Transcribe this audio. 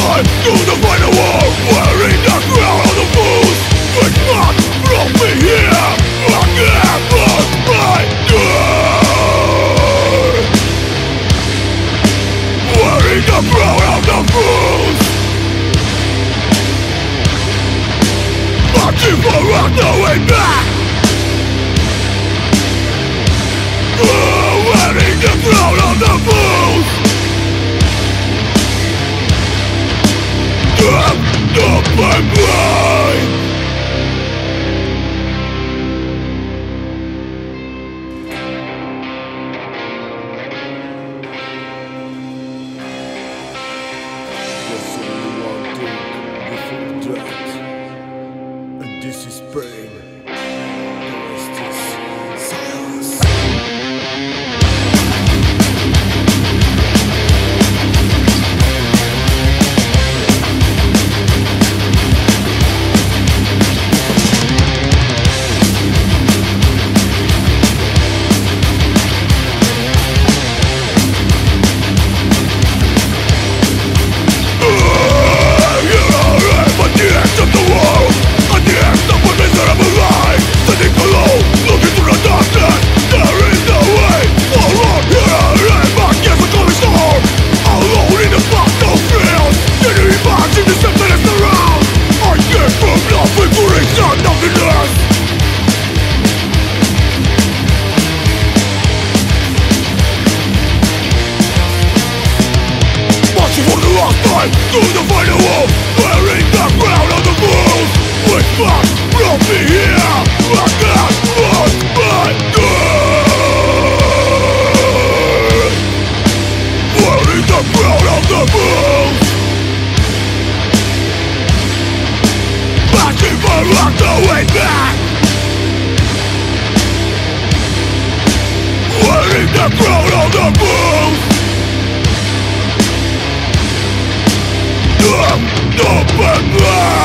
time to define the war Wearing the crown of the fools. Here. Wearing the crown of the fools. Marching no way back. my blood Through the final wall No, but,